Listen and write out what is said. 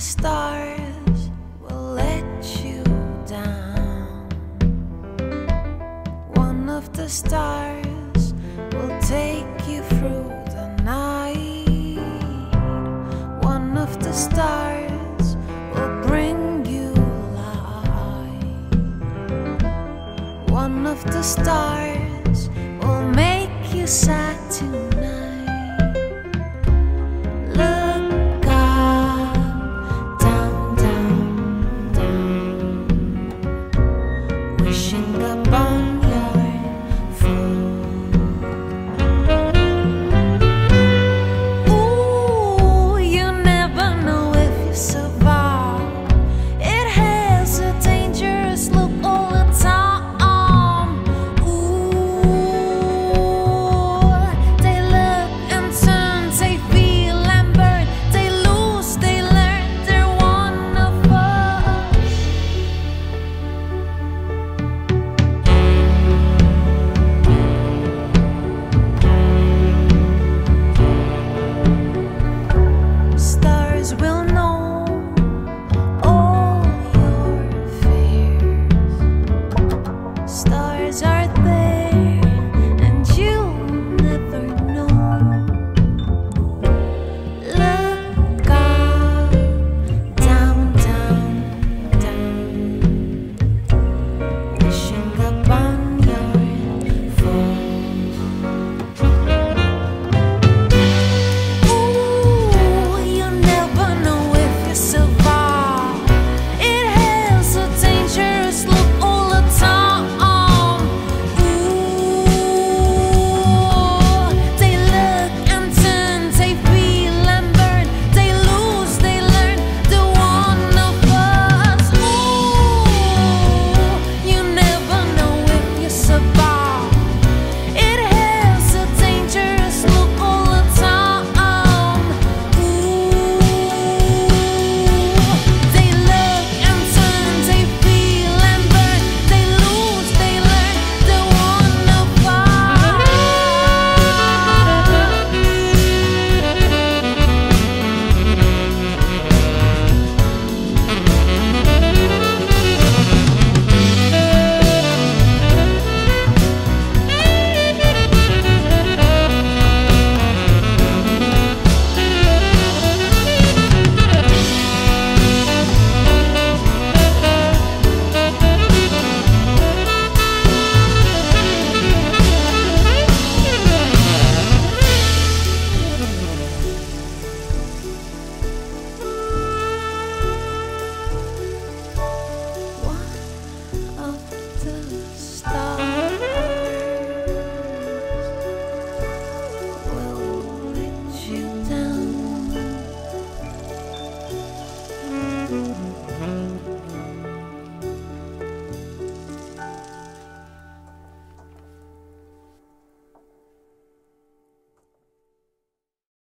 the stars will let you down. One of the stars will take you through the night. One of the stars will bring you light. One of the stars will make you sad tonight. 心的宝。